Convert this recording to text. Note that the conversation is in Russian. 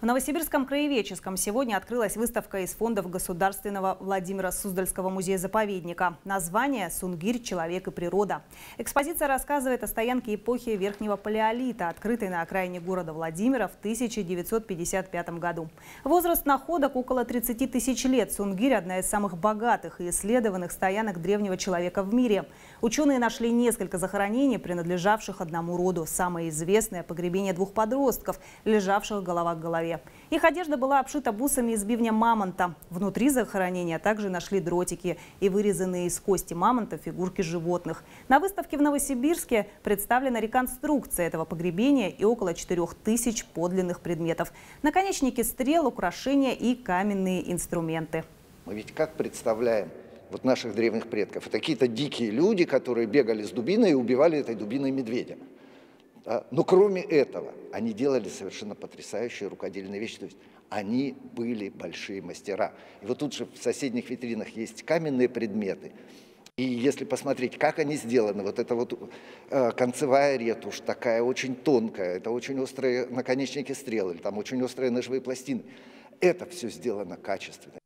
В Новосибирском краеведческом сегодня открылась выставка из фондов Государственного Владимира Суздальского музея-заповедника. Название «Сунгирь. Человек и природа». Экспозиция рассказывает о стоянке эпохи Верхнего Палеолита, открытой на окраине города Владимира в 1955 году. Возраст находок около 30 тысяч лет. Сунгирь – одна из самых богатых и исследованных стоянок древнего человека в мире. Ученые нашли несколько захоронений, принадлежавших одному роду. Самое известное – погребение двух подростков, лежавших голова к голове голове. Их одежда была обшита бусами из бивня мамонта. Внутри захоронения также нашли дротики и вырезанные из кости мамонта фигурки животных. На выставке в Новосибирске представлена реконструкция этого погребения и около 4000 подлинных предметов. Наконечники стрел, украшения и каменные инструменты. Мы ведь как представляем вот наших древних предков? Это какие-то дикие люди, которые бегали с дубиной и убивали этой дубиной медведя. Да? Но кроме этого, они делали совершенно потрясающие рукодельные вещи. То есть они были большие мастера. И вот тут же в соседних витринах есть каменные предметы. И если посмотреть, как они сделаны, вот эта вот э, концевая ретушь, такая очень тонкая, это очень острые наконечники стрел, или там очень острые ножевые пластины, это все сделано качественно.